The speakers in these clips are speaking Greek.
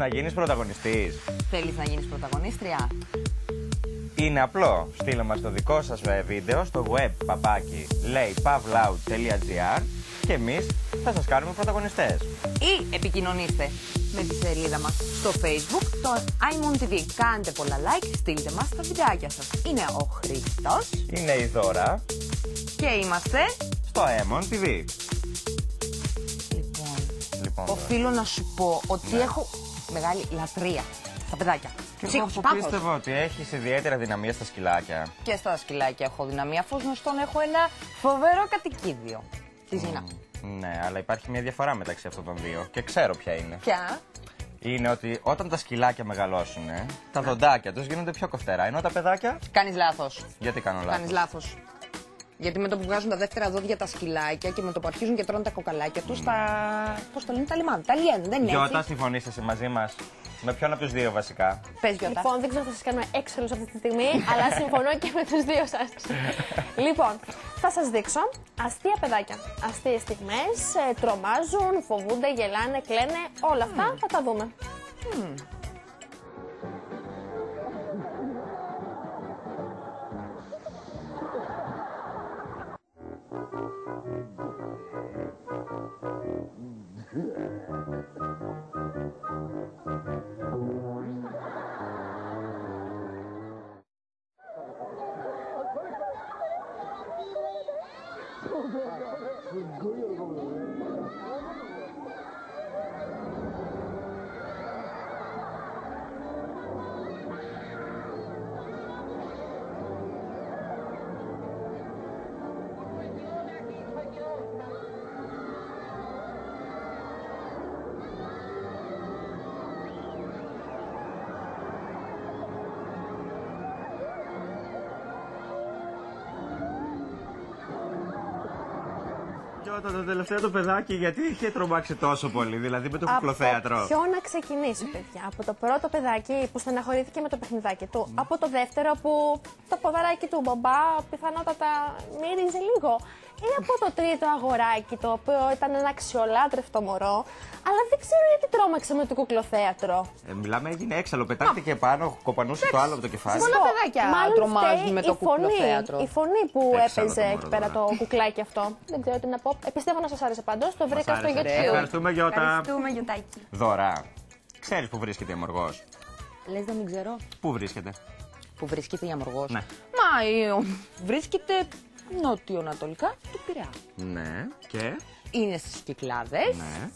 να γίνεις πρωταγωνιστής. Θέλεις να γίνεις πρωταγωνίστρια; Είναι απλό. Στείλε μας το δικό σας ε, βίντεο στο web παπάκι λέει pavloud.gr και εμείς θα σας κάνουμε πρωταγωνιστές. Ή επικοινωνήστε με τη σελίδα μας στο facebook, το iMon TV. Κάντε πολλά like, στείλτε μας τα βιντεάκια σας. Είναι ο Χρήστος Είναι η Δώρα και είμαστε... στο Emon TV. Λοιπόν, Λοιπόν, Δώρα. οφείλω να σου πω ότι έχω μεγάλη λατρεία στα παιδάκια. Και εγώ Ψύχος, που πάθος. πίστευα ότι έχεις ιδιαίτερα δυναμία στα σκυλάκια. Και στα σκυλάκια έχω δυναμία, αφού γνωστόν έχω ένα φοβερό κατοικίδιο. Τη Ζήνα. Ναι, αλλά υπάρχει μια διαφορά μεταξύ αυτών των δύο και ξέρω ποια είναι. Ποια; Είναι ότι όταν τα σκυλάκια μεγαλώσουν, τα δοντάκια τους γίνονται πιο κοφτερά. Ενώ τα παιδάκια, Κάνεις λάθος. γιατί κάνω λάθος; Κάνεις λάθος. Γιατί με το που βγάζουν τα δεύτερα δόντια τα σκυλάκια και με το που αρχίζουν και τρώνε τα κοκαλάκια τους, τα. Πώς το λένε, τα λιμάνια. Τα λιένουν, δεν είναι Γιώτα, έτσι. συμφωνείς εσύ μαζί μας. Με ποιον από τους δύο βασικά; Πες Γιώτα. Λοιπόν, δεν ξέρω αν θα σας κάνουμε έξαλλου αυτή τη στιγμή, αλλά συμφωνώ και με τους δύο σας. λοιπόν, θα σας δείξω αστεία παιδάκια. Αστείες στιγμές, τρομάζουν, φοβούνται, γελάνε, κλαίνε. Όλα αυτά θα τα δούμε. Γιώτα, το τελευταίο το παιδάκι γιατί είχε τρομάξει τόσο πολύ, δηλαδή με το Από κουκλοθέατρο. ποιο να ξεκινήσει, παιδιά; Από το πρώτο παιδάκι που στεναχωρήθηκε με το παιχνιδάκι του. Από το δεύτερο που το ποδαράκι του μπαμπά πιθανότατα μύριζε λίγο. Ή από το τρίτο αγοράκι το οποίο ήταν ένα αξιολάτρευτο μωρό. Αλλά δεν ξέρω γιατί τρόμαξε με το κουκλοθέατρο. Ε, μιλάμε, έγινε έξαλλο, πετάχτηκε πάνω, κοπανούσε το άλλο από το κεφάλι. Πολλά Πω, παιδάκια μάλλον τρομάζουν φταίει με το η φωνή, κουκλοθέατρο. Η φωνή που Έξαλλο έπαιζε το μωρό εκεί πέρα τώρα. το κουκλάκι αυτό. Δεν ξέρω τι να πω. Ε, πιστεύω να σας άρεσε πάντως. Το βρήκα στο άρεσε. YouTube. Ευχαριστούμε, Γιώτα. Ευχαριστούμε, Γιωτάκη. Δώρα, ξέρεις που βρίσκεται η αμοργός; Λες να μην ξέρω. Πού βρίσκεται; Που βρίσκεται η αμοργός. Ναι. Μα ε, βρίσκεται νότιο-ανατολικά του Πειραιά. Ναι, και; Είναι στις Κυκλάδες, Ναι.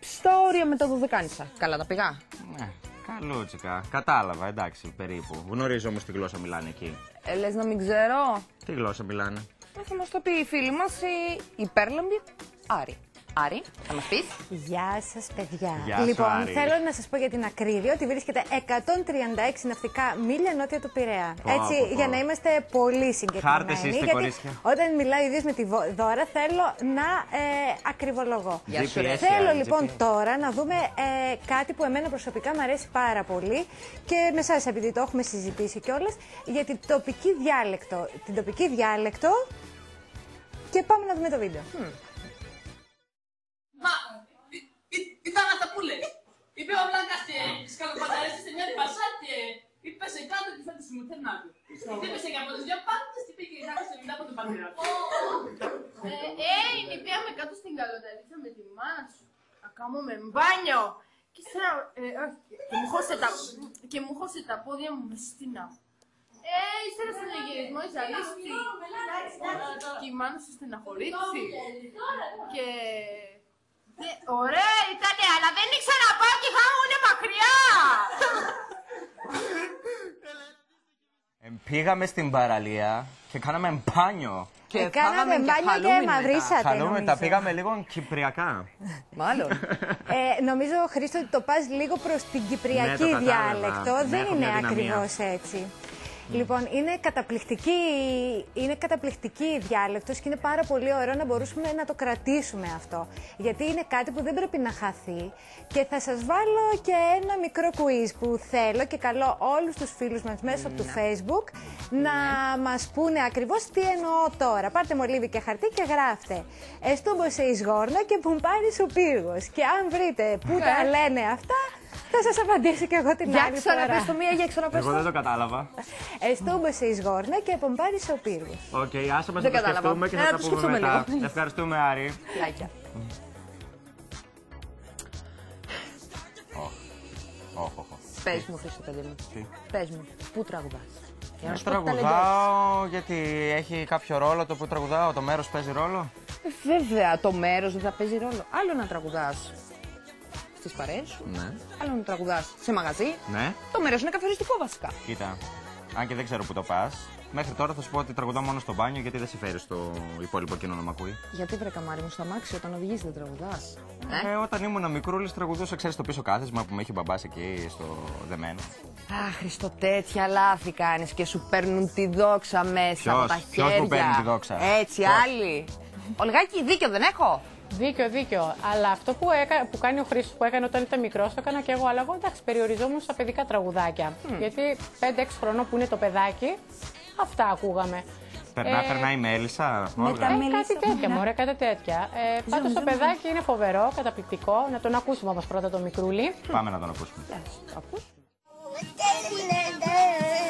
στα όρια με το Δωδεκάνησα. Καλά τα πήγα; Ναι, καλούτσικα. Κατάλαβα, εντάξει, περίπου. Γνωρίζω όμως τι γλώσσα μιλάνε εκεί. Ε, λες να μην ξέρω; Τι γλώσσα μιλάνε; Ε, Θα μας το πει η φίλη μας η υπέρλαμπη Άρη. Άρη, θα μας πεις. Γεια σας, παιδιά. Γεια σου, λοιπόν, Άρη. θέλω να σας πω για την ακρίβεια ότι βρίσκεται 136 ναυτικά μίλια νότια του Πειραιά. Πω, Έτσι, πω, πω. για να είμαστε πολύ συγκεκριμένοι. Χάρτες είστε, γιατί κορίτσια. όταν μιλάω ιδίω με τη Βο- δώρα, θέλω να ε, ακριβολογώ. Γεια σου, ρε. GPS, Θέλω Άρη, λοιπόν GPS. τώρα να δούμε ε, κάτι που εμένα προσωπικά μου αρέσει πάρα πολύ και με εσάς επειδή το έχουμε συζητήσει κιόλας για την τοπική διάλεκτο. Την τοπική διάλεκτο και πάμε να δούμε το βίντεο. Μα, ήταν αυτά που λες. Είπε ο Βλάκας και σκαλοπαταρές σε μια διπασά και είπεσε κάτω και θα τη συμμετέχνα του. Και έπεσε και από τις δύο πάντες και πήγε να σε μετά από τον πατέρα του. Ε, νηπιάμε κάτω στην καλοταρίτσα με τη μάνα σου. Να κάνουμε μπάνιο. Και ύστερα, ε, όχι, και μου χώσε τα, και μου χώσε τα πόδια μου μες στήνα. Ε, ύστερα στον εγγυρισμό εισαλίστη. Και η μάνα σου στεναχωρήθηκε. Και... και... Ωραία ήτανε, αλλά δεν ήξερα να πάω και θα ήμουν μακριά. Ε, πήγαμε στην παραλία και κάναμε μπάνιο. Και Ε, κάναμε μπάνιο και μαυρίσατε. Χαλούμε, τα νομίζω. πήγαμε λίγο κυπριακά. Μάλλον. Ε, νομίζω, Χρήστο, ότι το πας λίγο προς την κυπριακή Ναι, το κατάλαβα. διάλεκτο. Ναι, Δεν έχω είναι μια δυναμία. ακριβώς έτσι. Λοιπόν, είναι καταπληκτική, είναι καταπληκτική η διάλεκτος και είναι πάρα πολύ ωραίο να μπορούσαμε να το κρατήσουμε αυτό. Γιατί είναι κάτι που δεν πρέπει να χαθεί και θα σας βάλω και ένα μικρό quiz που θέλω και καλώ όλους τους φίλους μας μέσω του Facebook να μας πούνε ακριβώς τι εννοώ τώρα. Πάρτε μολύβι και χαρτί και γράφτε. Εστούμπωσε εις γόρνα και πομπάρεις ο πύργος. Και αν βρείτε που τα λένε αυτά, θα σας απαντήσω και εγώ την Για άλλη ξαναπες φορά. το μία, για ξαναπες Εγώ το. δεν το κατάλαβα. Εστούμπωσε εις γόρνα και πομπάρεις ο πύργος. Οκ, άσε μας Δεν να το κατάλαβα. σκεφτούμε και Ε, θα να τα το πούμε σκεφτούμε μετά. λίγο. Ευχαριστούμε, Άρη. Φιλάκια. Όχ, όχ, όχ. Πες μου, Χρήστο παιδί μου. Τι; Πες μου, πού τραγουδάς; Για να Ε, σου πω τι ταλέντο Τραγουδάω γιατί έχει κάποιο ρόλο το που τραγουδάω, το μέρος παίζει ρόλο; έχεις. Ε, Βέβαια, το μέρος δεν θα παίζει ρόλο. Άλλο να τραγουδάς στις παρέες σου, Ναι. άλλο να τραγουδάς σε μαγαζί. Ναι, Το μέρος είναι καθοριστικό βασικά. κοίτα. Αν και δεν ξέρω που το πας. Μέχρι τώρα θα σου πω ότι τραγουδάω μόνο στο μπάνιο γιατί δεν σε φέρει στο υπόλοιπο κοινό να μ' ακούει. Γιατί βρε καμάρι μου στο αμάξι όταν οδηγείς δεν τραγουδάς. Ε, όταν ήμουν μικρούλης, τραγουδούσα, ξέρεις το πίσω κάθισμα που με έχει ο μπαμπάς εκεί στο δεμένο. Αχ, Χριστό, τέτοια λάθη κάνεις και σου παίρνουν τη δόξα μέσα Ποιος; από τα Ποιος χέρια. μου παίρνει τη δόξα; Έτσι, άλλοι. Ολγάκη, δίκιο δεν έχω. Δίκιο, δίκιο. Αλλά αυτό που, έκα, που κάνει ο Χρήστος που έκανε όταν ήταν μικρός, το έκανα και εγώ. Αλλά εγώ εντάξει, περιοριζόμουν στα παιδικά τραγουδάκια. Γιατί 5-6 χρονών που είναι το παιδάκι, αυτά ακούγαμε. Περνά, Ε, περνάει η Μέλισσα. με Όλγα. τα Ε, Μέλισσα. κάτι τέτοια, μωρέ, κάτι τέτοια. Ε, Πάντως το παιδάκι είναι φοβερό, καταπληκτικό. Να τον ακούσουμε όμως πρώτα το μικρούλι. Πάμε να τον ακούσουμε. Ακούς. Can't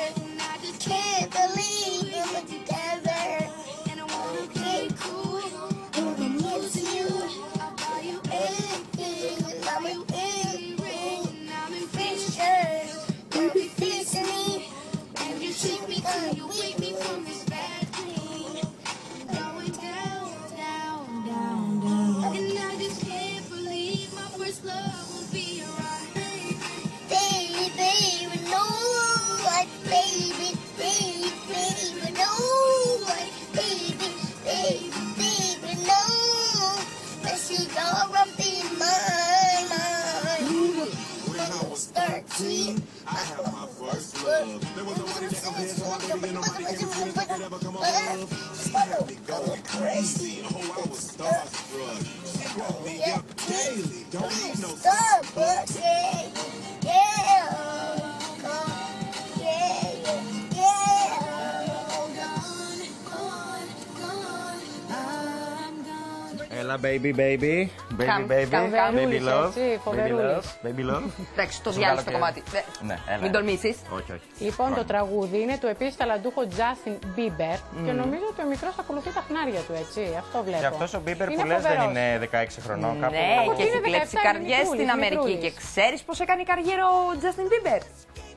Έλα, baby, baby. Baby, Καμ- baby. καμβερούλης, Baby love. έτσι, Baby φοβερούλης. love. Baby love. Εντάξει, το Σου διάλειμμα βγάλω το και- κομμάτι. Ε, Ναι, έλα. Μην τολμήσεις. Όχι, όχι. Λοιπόν, το Χρόνια. τραγούδι είναι του επίσης ταλαντούχο Justin Bieber και νομίζω ότι ο μικρός ακολουθεί τα χνάρια του, έτσι. Αυτό βλέπω. Και αυτός ο Μπίμπερ που λες δεν φοβερός. είναι 16 χρονών κάπου. Ναι, Από και ότι έχει είναι κλέψει 17, καρδιές είναι στην μικρούλης, Αμερική. Και μικρούλης. ξέρεις πώς έκανε καριέρα ο Justin Bieber;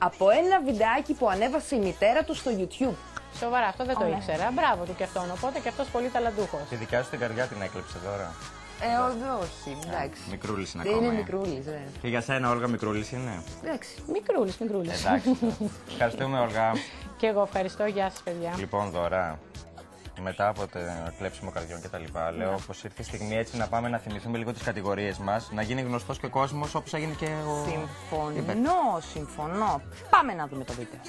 Από ένα βιντεάκι που ανέβασε η μητέρα του στο YouTube. Σοβαρά, αυτό δεν το ήξερα. Μπράβο του και αυτόν. Οπότε και αυτό πολύ ταλαντούχος. Τη δικιά σου την καρδιά την έκλεψε τώρα. Ε, ο- όχι, εντάξει. Μικρούλης είναι Δεν ακόμα. είναι ε. μικρούλης, ε. Και για σένα, Όλγα, μικρούλης είναι. Εντάξει. Μικρούλης, μικρούλης. Εντάξει. Ευχαριστούμε, Όλγα. και εγώ ευχαριστώ. Γεια σας, παιδιά. Λοιπόν, τώρα, μετά από το κλέψιμο καρδιών και τα λοιπά, λέω πως ήρθε η στιγμή έτσι να πάμε να θυμηθούμε λίγο τις κατηγορίες μας, να γίνει γνωστός και ο κόσμος όπως έγινε και ο. Συμφωνώ, συμφωνώ. Πάμε να δούμε το βίντεο.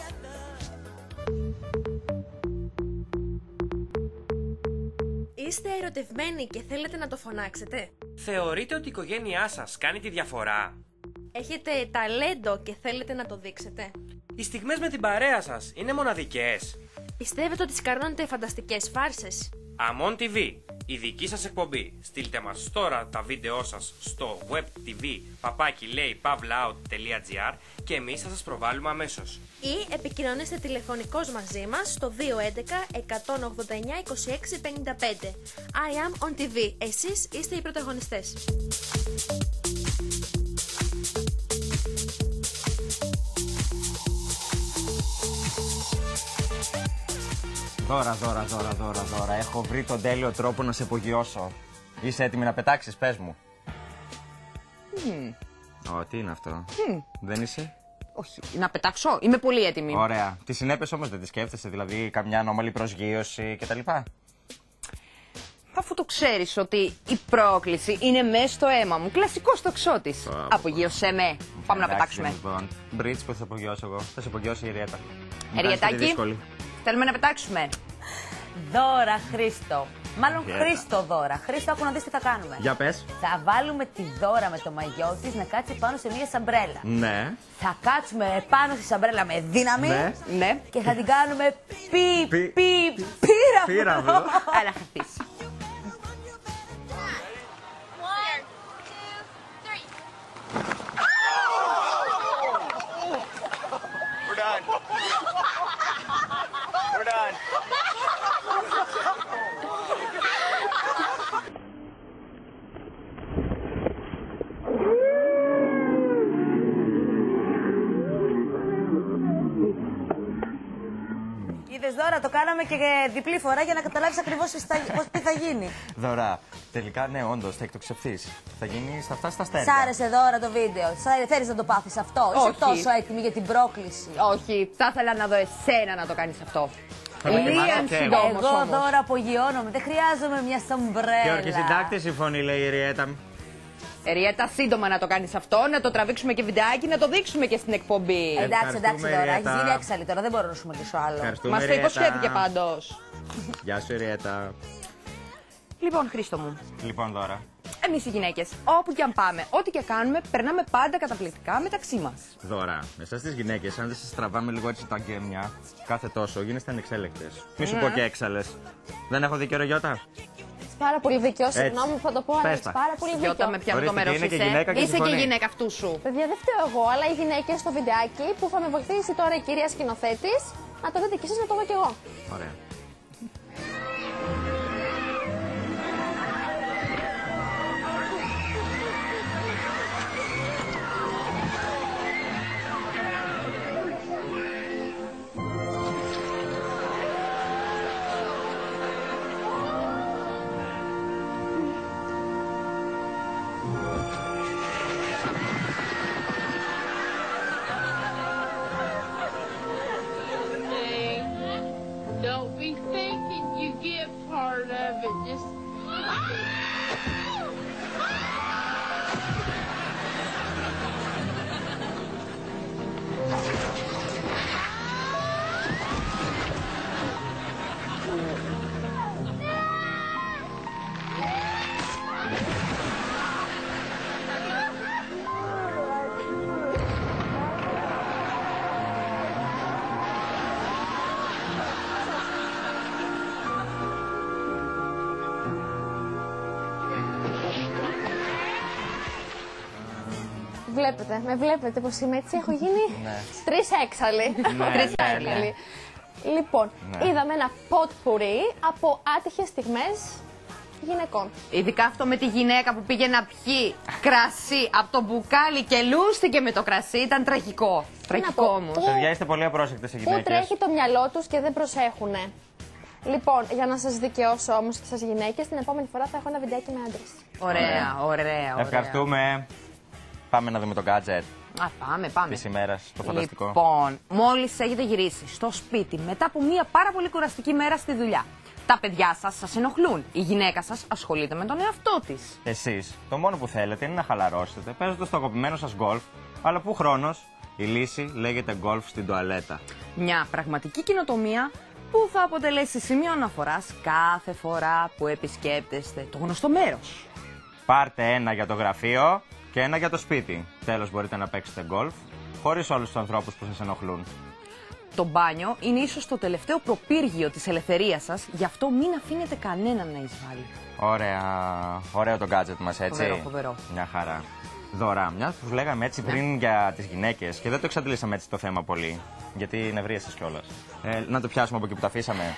Είστε ερωτευμένοι και θέλετε να το φωνάξετε; Θεωρείτε ότι η οικογένειά σας κάνει τη διαφορά; Έχετε ταλέντο και θέλετε να το δείξετε; Οι στιγμές με την παρέα σας είναι μοναδικές. Πιστεύετε ότι σκαρνώνετε φανταστικές φάρσες; Amon TV, η δική σας εκπομπή. Στείλτε μας τώρα τα βίντεό σας στο webtv papakilei.pavlout.gr και εμείς θα σας προβάλλουμε αμέσως. Ή επικοινωνήστε τηλεφωνικώς μαζί μας στο 211 189 26 55. I am on TV. Εσείς είστε οι πρωταγωνιστές. Δώρα, δώρα, δώρα, δώρα, δώρα. Έχω βρει τον τέλειο τρόπο να σε απογειώσω. Είσαι έτοιμη να πετάξεις, πες μου. Ω, τι είναι αυτό; Δεν είσαι; Όχι, να πετάξω. Είμαι πολύ έτοιμη. Ωραία. Τις συνέπειες όμως δεν τη σκέφτεσαι, δηλαδή καμιά ανώμαλη προσγείωση κτλ. Αφού το ξέρεις ότι η πρόκληση είναι μέσα στο αίμα μου. Κλασικός τοξότης. Μπράβο. Απογείωσέ με. Πάμε να Εντάξει, πετάξουμε. Λοιπόν, μπριτς που θα σε απογειώσω εγώ. Θα σε απογειώσει η Ριέτα. Εριετάκι. δύσκολη. Θέλουμε να πετάξουμε. Δώρα Χρήστο. Μάλλον Ιδιαίτερα. Χρήστο δώρα. Χρήστο, άκου να δεις τι θα κάνουμε. Για πες. Θα βάλουμε τη δώρα με το μαγιό της να κάτσει πάνω σε μία σαμπρέλα. Ναι. Θα κάτσουμε πάνω στη σαμπρέλα με δύναμη. Ναι. ναι. Και θα την κάνουμε πι, Πι- πι, πύραυλο. Πύραυλο. Έλα, χαθείς. Το κάναμε και διπλή φορά για να καταλάβεις ακριβώς τι θα γίνει. Δωρά. Τελικά, ναι, όντως θα εκτοξευθείς. Θα γίνεις, θα φτάσεις στα Σ' αστέρια. άρεσε δώρα το βίντεο. Θέλεις να το πάθεις αυτό; Είσαι Όχι. τόσο έτοιμη για την πρόκληση. Όχι, θα ήθελα να δω εσένα να το κάνεις αυτό. Θα δοκιμάσω Λίαν και εγώ. συντόμως Εγώ όμως. δώρα απογειώνομαι. Δεν χρειάζομαι μια σαμπρέλα. Και ο αρχισυντάκτη συμφωνεί, λέει η Ριέτα. Ριέτα, σύντομα να το κάνεις αυτό, να το τραβήξουμε και βιντεάκι, να το δείξουμε και στην εκπομπή. Εντάξει, εντάξει Ευχαριστούμε, τώρα. Έχει Ριέτα. γίνει έξαλλη τώρα. Δεν μπορώ να σου μιλήσω άλλο. Ευχαριστούμε, Μας το Ριέτα. υποσχέθηκε πάντως. Γεια σου, Ριέτα. Λοιπόν, Χρήστο μου, Λοιπόν, τώρα. εμείς οι γυναίκες, όπου και αν πάμε, ό,τι και κάνουμε, περνάμε πάντα καταπληκτικά μεταξύ μας. Δώρα, εσάς τις γυναίκες, αν δεν σας τραβάμε λίγο έτσι τα γκέμια, κάθε τόσο γίνεστε ανεξέλεκτες. Μη σου πω και έξαλλες. Δεν έχω δίκιο, ρε Γιώτα. Πάρα πολύ δίκιο. Συγγνώμη που θα το πω, αλλά Πες έχεις τα. πάρα πολύ δίκιο. Γιώτα με πιάνω το Ορίστε, μέρος και είναι είσαι. και γυναίκα και είσαι και συμφωνεί. γυναίκα αυτού σου. Παιδιά, δεν φταίω εγώ, αλλά οι γυναίκες στο βιντεάκι που θα με βοηθήσει τώρα η κυρία σκηνοθέτης, να το δείτε κι εσείς να το δω κι εγώ. Ωραία. Thinking you get part of it. Just ah! Ah! Βλέπετε, με βλέπετε πως είμαι έτσι. Έχω γίνει τρεις έξαλλοι. Ναι, Τρεις ναι, έξαλλοι. Λοιπόν, Ναι. είδαμε ένα ποτ πουρί από άτυχες στιγμές γυναικών. Ειδικά αυτό με τη γυναίκα που πήγε να πιει κρασί από το μπουκάλι και λούστηκε με το κρασί ήταν τραγικό. Τραγικό πω, όμω. πού- Παιδιά, είστε πολύ απρόσεκτες οι Πού γυναίκε. τρέχει το μυαλό τους και δεν προσέχουν. Λοιπόν, για να σας δικαιώσω όμως και σας γυναίκες, την επόμενη φορά θα έχω ένα βιντεάκι με άντρες. Ωραία, ωραία, ωραία. Ευχαριστούμε. Πάμε να δούμε το gadget Α, πάμε, πάμε. της ημέρας, το φανταστικό. Λοιπόν, μόλις έχετε γυρίσει στο σπίτι μετά από μια πάρα πολύ κουραστική μέρα στη δουλειά, τα παιδιά σας σας ενοχλούν. Η γυναίκα σας ασχολείται με τον εαυτό της. Εσείς, το μόνο που θέλετε είναι να χαλαρώσετε παίζοντας το αγαπημένο σας γκολφ, αλλά που χρόνος η λύση λέγεται γκολφ στην τουαλέτα. Μια πραγματική κοινοτομία που θα αποτελέσει σημείο αναφοράς κάθε φορά που επισκέπτεστε το γνωστό μέρος. Πάρτε ένα για το γραφείο και ένα για το σπίτι. Τέλος, μπορείτε να παίξετε γκολφ χωρίς όλους τους ανθρώπους που σας ενοχλούν. Το μπάνιο είναι ίσως το τελευταίο προπύργιο της ελευθερίας σας, γι' αυτό μην αφήνετε κανέναν να εισβάλλει. Ωραία. Ωραίο το gadget μας, έτσι. Φοβερό, φοβερό. Μια χαρά. Δώρα, μια που λέγαμε έτσι πριν για τις γυναίκες και δεν το εξαντλήσαμε έτσι το θέμα πολύ. Γιατί νευρίασες κιόλας. Ε, να το πιάσουμε από εκεί που τα αφήσαμε.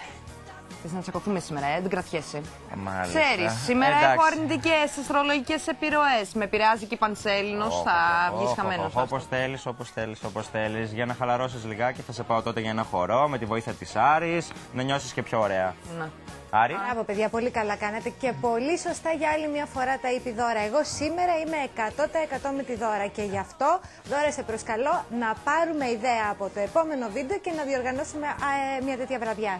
Θες να τσακωθούμε σήμερα, ε, δεν κρατιέσαι. Μάλιστα. Ξέρεις, σήμερα Εντάξει. έχω αρνητικές αστρολογικές επιρροές. Με επηρεάζει και η Πανσέλινος, θα βγεις χαμένος. Όπως θέλεις, όπως θέλεις, όπως θέλεις. Για να χαλαρώσεις λιγάκι, θα σε πάω τότε για ένα χορό με τη βοήθεια της Άρης. Να νιώσεις και πιο ωραία. Να. Άρη; Μπράβο, παιδιά, πολύ καλά κάνατε και πολύ σωστά για άλλη μια φορά τα είπε η Δώρα. Εγώ σήμερα είμαι 100% με τη Δώρα και γι' αυτό, Δώρα, σε προσκαλώ να πάρουμε ιδέα από το επόμενο βίντεο και να διοργανώσουμε α, ε, μια τέτοια βραδιά.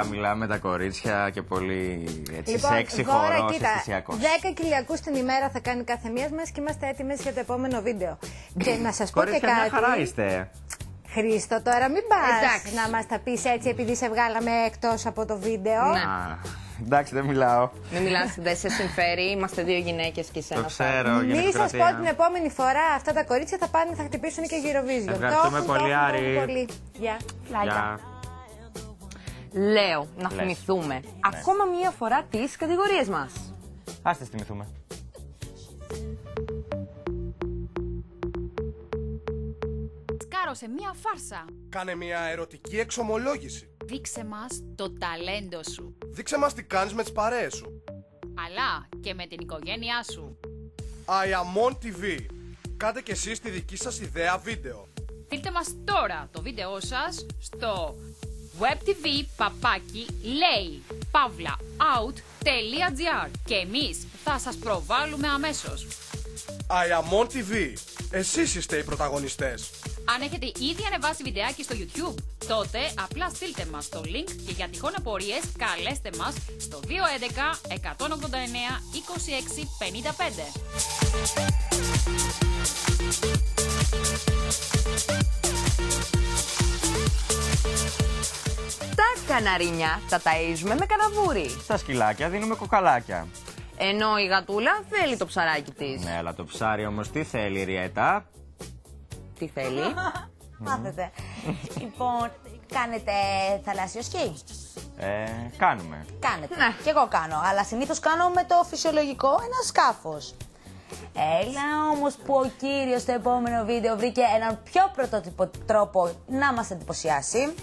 Καλά μιλάμε τα κορίτσια και πολύ έτσι Λοιπόν, σεξι δώρα, χορός κοίτα, αισθησιακός. 10 κυλιακούς την ημέρα θα κάνει κάθε μίας μας και είμαστε έτοιμες για το επόμενο βίντεο. και να σας πω και Κορίτσια μια κάτι. χαρά είστε. Χρήστο, τώρα μην πας Εντάξει. να μας τα πεις έτσι επειδή σε βγάλαμε εκτός από το βίντεο. Ναι. Α, εντάξει δεν μιλάω. Μην μιλάς, δεν σε συμφέρει. Είμαστε δύο γυναίκες και σε Το ένα ξέρω. Μην σας γενικοκρατία. πω την επόμενη φορά αυτά τα κορίτσια θα πάνε, θα χτυπήσουν και Eurovision. Ευχαριστούμε Το έχουν, το πολύ, έχουν, το Άρη. έχουν πολύ. Γεια. Γεια. Λέω να Λες. θυμηθούμε ακόμα μία φορά τις κατηγορίες μας. Ας τις θυμηθούμε. Σκάρωσε μία φάρσα. Κάνε μια ερωτική εξομολόγηση. Δείξε μας το ταλέντο σου. Δείξε μας τι κάνεις με τις παρέες σου. Αλλά και με την οικογένειά σου. I am on TV. Κάντε και εσείς τη δική σας ιδέα βίντεο. Στείλτε μας τώρα το βίντεό σας στο webtv παπάκι λέει παύλα out.gr και εμείς θα σας προβάλλουμε αμέσως. I am on TV. Εσείς είστε οι πρωταγωνιστές. Αν έχετε ήδη ανεβάσει βιντεάκι στο YouTube, τότε απλά στείλτε μας το link και για τυχόν απορίες καλέστε μας στο 211 189 26 καναρίνια τα ταΐζουμε με καναβούρι. Στα σκυλάκια δίνουμε κοκαλάκια. Ενώ η γατούλα θέλει το ψαράκι της. Ναι, αλλά το ψάρι όμως τι θέλει, Ριέτα; Τι θέλει; Μάθετε. λοιπόν, κάνετε θαλάσσιο σκι; Ε, κάνουμε. Κάνετε. Και εγώ κάνω. Αλλά συνήθως κάνω με το φυσιολογικό ένα σκάφος. Έλα όμως που ο κύριος στο επόμενο βίντεο βρήκε έναν πιο πρωτότυπο τρόπο να μας εντυπωσιάσει.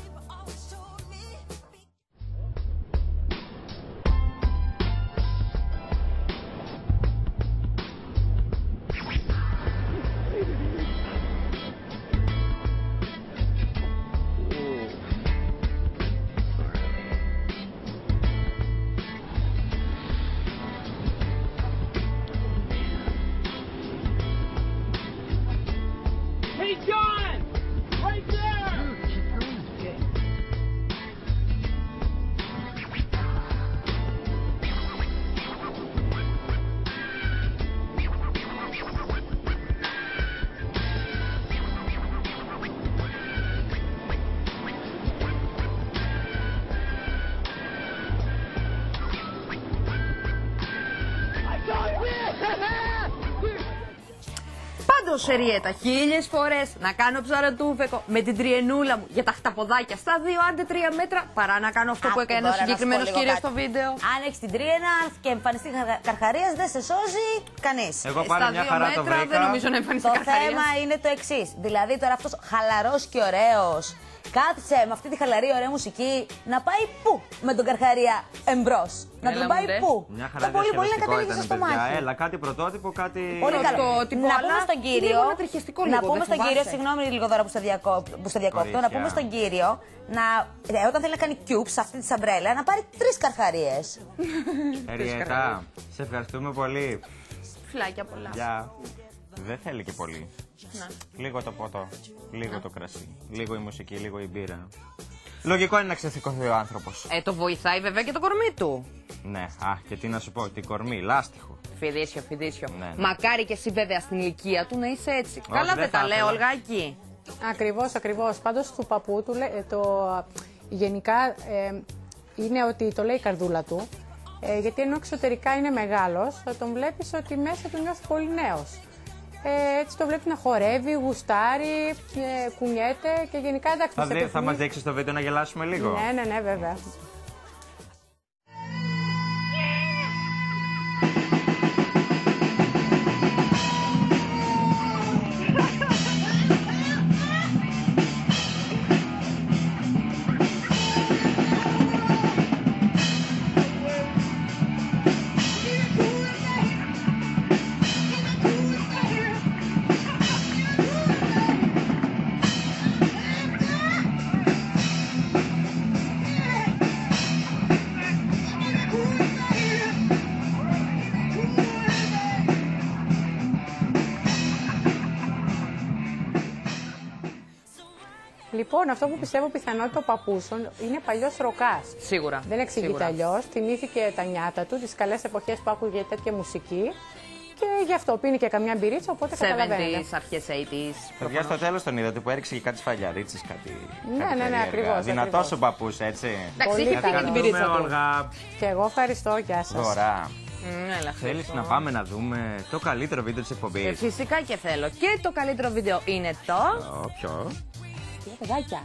Σεριέτα, χίλιες φορές να κάνω ψαρατούφεκο με την τριενούλα μου για τα χταποδάκια στα δύο άντε τρία μέτρα παρά να κάνω αυτό που Άκου έκανε ο τώρα να σου πω συγκεκριμένο λίγο κύριος κάτι. στο βίντεο. Αν έχεις την τρίενα και εμφανιστεί καρχα- καρχαρίας δεν σε σώζει κανείς. Εγώ πάλι Στα μια δύο χαρά το μέτρα βρήκα. δεν νομίζω να εμφανιστεί Το καρχαρίας. θέμα είναι το εξής. Δηλαδή τώρα αυτός χαλαρός και ωραίος κάθισε με αυτή τη χαλαρή ωραία μουσική να πάει πού με τον Καρχαρία εμπρός. Να Έλα τον μου, πάει ντε. πού. Μια χαρά Το πολύ πολύ να διασκεδαστικό καταλήγει ήταν, στο παιδιά. μάχη. Έλα, κάτι πρωτότυπο, κάτι... Πολύ καλό. Πρωτότυπο, να αλλά πούμε στον κύριο. λίγο ανατριχιαστικό να λίγο, πούμε δεν στον φοβάσαι. κύριο, συγγνώμη λίγο τώρα που στο, διακόπ, που στο διακόπτω, να Κορίτσια. πούμε στον κύριο να, ε, όταν θέλει να κάνει cubes σε αυτή τη σαμπρέλα να πάρει τρεις καρχαρίες. Ριέτα, σε ευχαριστούμε πολύ. Φιλάκια πολλά. Γεια. Δεν θέλει και πολύ. Ναι. Λίγο το ποτό, λίγο το κρασί, λίγο η μουσική, λίγο η μπύρα. Λογικό είναι να ξεθηκωθεί ο άνθρωπος. Ε, το βοηθάει βέβαια και το κορμί του. Ναι, α, και τι να σου πω, τι κορμί, λάστιχο. Φιδίσιο, φιδίσιο. Ναι, ναι. Μακάρι και εσύ βέβαια στην ηλικία του να είσαι έτσι. Όχι, Καλά δεν δεν θα τα λέω, ήθελα. Ολγάκη. Ακριβώς, ακριβώς. Πάντως του παππού του λέ- ε, το, γενικά ε, είναι ότι το λέει η καρδούλα του. Ε, γιατί ενώ εξωτερικά είναι μεγάλος, θα τον βλέπεις ότι μέσα του νιώθει πολύ νέος. Ε, έτσι το βλέπεις να χορεύει, γουστάρει, ε, κουνιέται και γενικά εντάξει. Θα, σε δει, θα παιχνίδι- μας δείξεις το βίντεο να γελάσουμε λίγο; Ναι, ναι, ναι, βέβαια. Λοιπόν, αυτό που πιστεύω πιθανότητα ο παππούσων είναι παλιός ροκάς. Σίγουρα. Δεν εξηγείται Σίγουρα. αλλιώς. Θυμήθηκε τα νιάτα του, τις καλές εποχές που άκουγε τέτοια μουσική. Και γι' αυτό πίνει και καμιά μπυρίτσα, οπότε καταλαβαίνετε. 70s, αρχές 80s. Παιδιά, στο τέλος τον είδατε που έριξε και κάτι σφαλιαρίτσε, κάτι. Ναι, κάτι ναι, ναι, περίεργα. ακριβώς, Δυνατός ακριβώς. ο παππούς, έτσι. Εντάξει, είχε πει και την πυρίτσα του. Όλγα. Και εγώ ευχαριστώ, γεια σας. Δωρά. Έλα, Θέλεις Χριστό. να πάμε να δούμε το καλύτερο βίντεο της Ε, εκπομπή. Φυσικά και θέλω. Και το καλύτερο βίντεο είναι το. Ποιο; Για παιδάκια.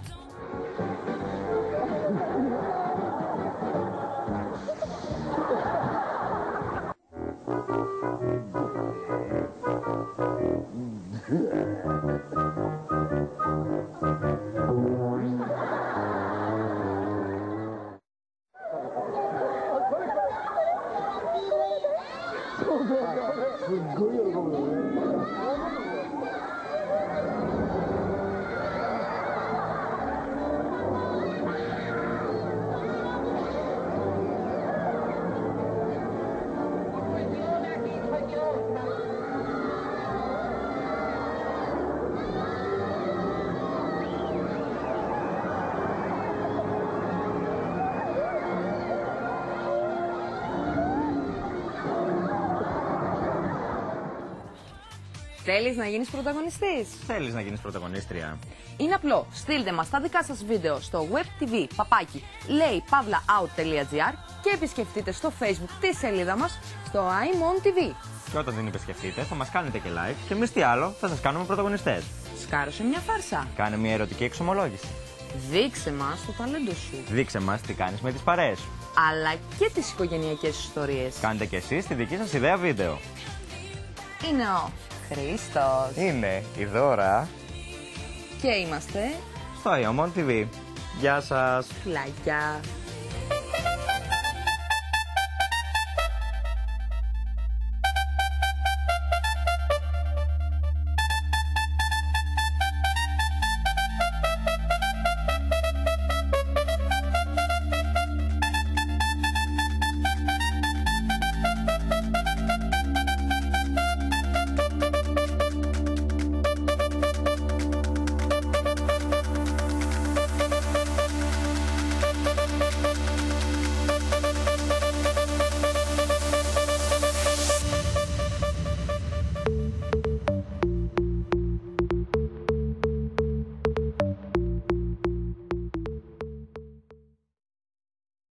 Θέλεις να γίνεις πρωταγωνιστής; Θέλεις να γίνεις πρωταγωνίστρια. Είναι απλό. Στείλτε μας τα δικά σας βίντεο στο webtv παπάκι λέει pavlaout.gr και επισκεφτείτε στο facebook τη σελίδα μας στο I'm on TV. Και όταν την επισκεφτείτε, θα μας κάνετε και like και εμείς τι άλλο, θα σας κάνουμε πρωταγωνιστές. Σκάρωσε μια φάρσα. Κάνε μια ερωτική εξομολόγηση. Δείξε μας το ταλέντο σου. Δείξε μας τι κάνεις με τις παρέες. Αλλά και τις οικογενειακές ιστορίες. Κάντε και εσείς τη δική σας ιδέα βίντεο. Είναι ο Χρήστος. Είναι η Δώρα Και είμαστε στο Iomon TV. Γεια σας. φυλάκια.